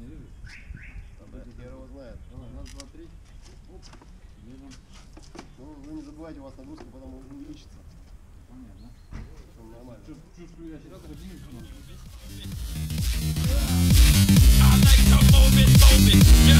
Не. Будет хер его знает. Раз, два, три. Оп. Режем. Ну, вы не забывайте, у вас нагрузка потом увеличится. Понятно. Все нормально. Чувствую я у нас. I like to move it, move it. You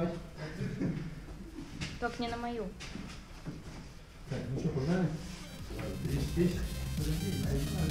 Кровать. Только не на мою. Так, ну что, погнали? Здесь, здесь. Подожди, а я не знаю,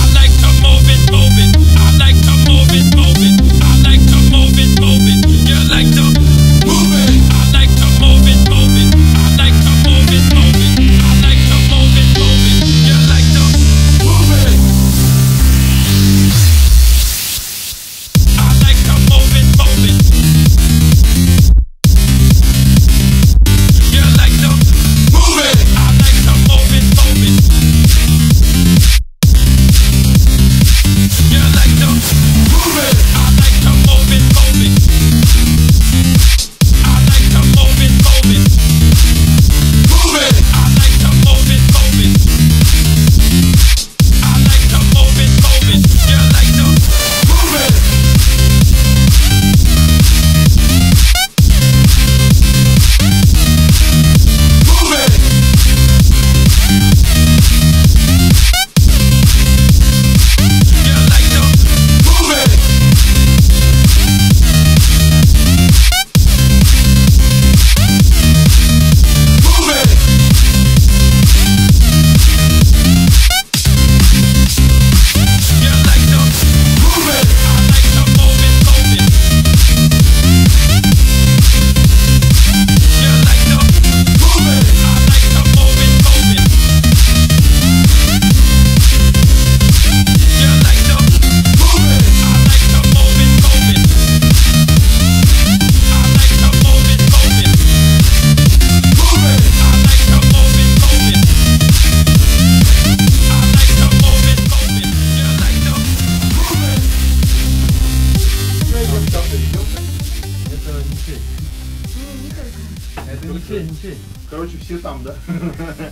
детей. Короче, все там, да?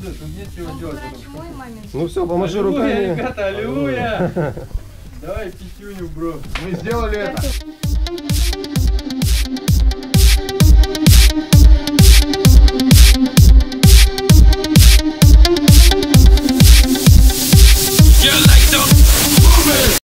Ну, ну все, поможи руками. Аллилуйя, ребята, аллилуйя. Давай пятюню, бро. Мы сделали это.